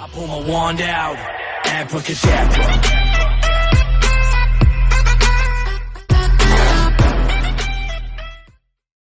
I pull my wand out, abracadabra.